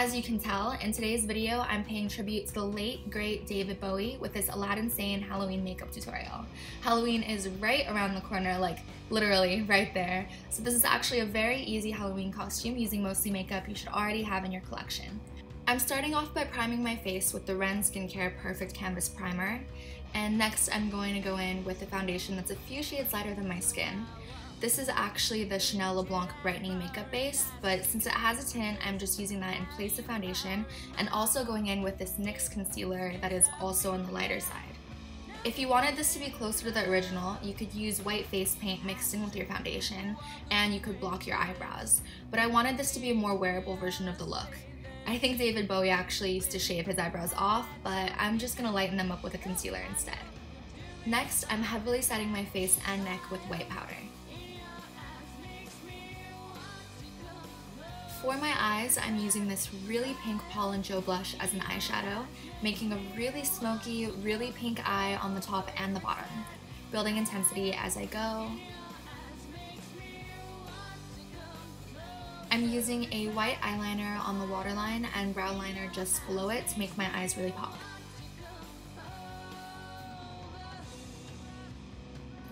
As you can tell, in today's video, I'm paying tribute to the late, great David Bowie with this Aladdin Sane Halloween makeup tutorial. Halloween is right around the corner, like literally right there. So this is actually a very easy Halloween costume using mostly makeup you should already have in your collection. I'm starting off by priming my face with the Ren Skincare Perfect Canvas Primer, and next I'm going to go in with a foundation that's a few shades lighter than my skin. This is actually the Chanel LeBlanc Brightening Makeup Base, but since it has a tint, I'm just using that in place of foundation and also going in with this NYX concealer that is also on the lighter side. If you wanted this to be closer to the original, you could use white face paint mixed in with your foundation and you could block your eyebrows, but I wanted this to be a more wearable version of the look. I think David Bowie actually used to shave his eyebrows off, but I'm just gonna lighten them up with a concealer instead. Next, I'm heavily setting my face and neck with white powder. For my eyes, I'm using this really pink Paul & Joe blush as an eyeshadow, making a really smoky, really pink eye on the top and the bottom, building intensity as I go. I'm using a white eyeliner on the waterline and brow liner just below it to make my eyes really pop.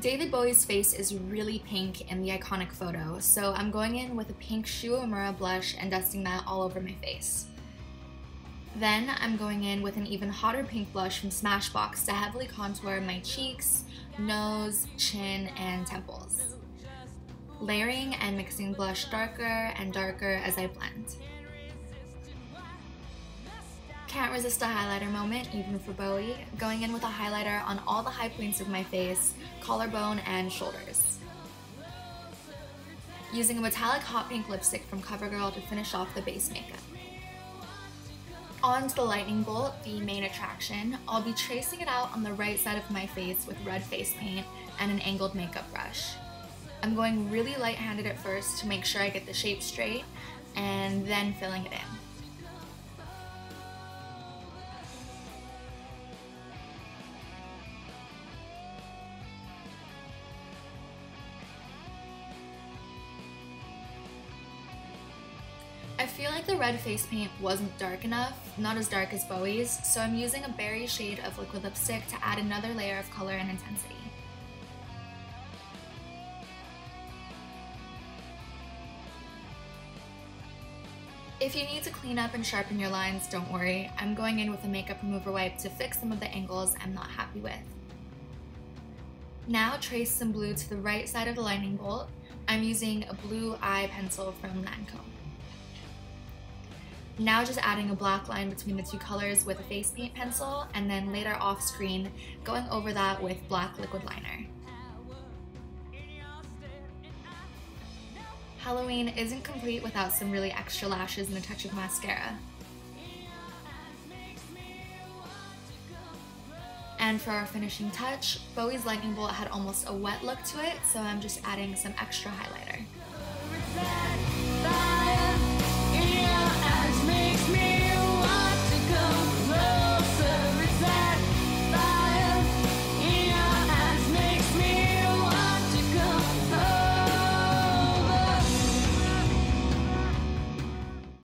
David Bowie's face is really pink in the iconic photo, so I'm going in with a pink Shu Uemura blush and dusting that all over my face. Then I'm going in with an even hotter pink blush from Smashbox to heavily contour my cheeks, nose, chin, and temples. Layering and mixing blush darker and darker as I blend. Can't resist a highlighter moment, even for Bowie, going in with a highlighter on all the high points of my face, collarbone, and shoulders. Using a metallic hot pink lipstick from CoverGirl to finish off the base makeup. On to the lightning bolt, the main attraction, I'll be tracing it out on the right side of my face with red face paint and an angled makeup brush. I'm going really light-handed at first to make sure I get the shape straight, and then filling it in. Feel like the red face paint wasn't dark enough, not as dark as Bowie's, so I'm using a berry shade of liquid lipstick to add another layer of color and intensity. If you need to clean up and sharpen your lines, don't worry. I'm going in with a makeup remover wipe to fix some of the angles I'm not happy with. Now trace some blue to the right side of the lightning bolt. I'm using a blue eye pencil from Lancome. Now just adding a black line between the two colors with a face paint pencil and then later off screen going over that with black liquid liner. Halloween isn't complete without some really extra lashes and a touch of mascara. And for our finishing touch, Bowie's Lightning Bolt had almost a wet look to it, so I'm just adding some extra highlighter.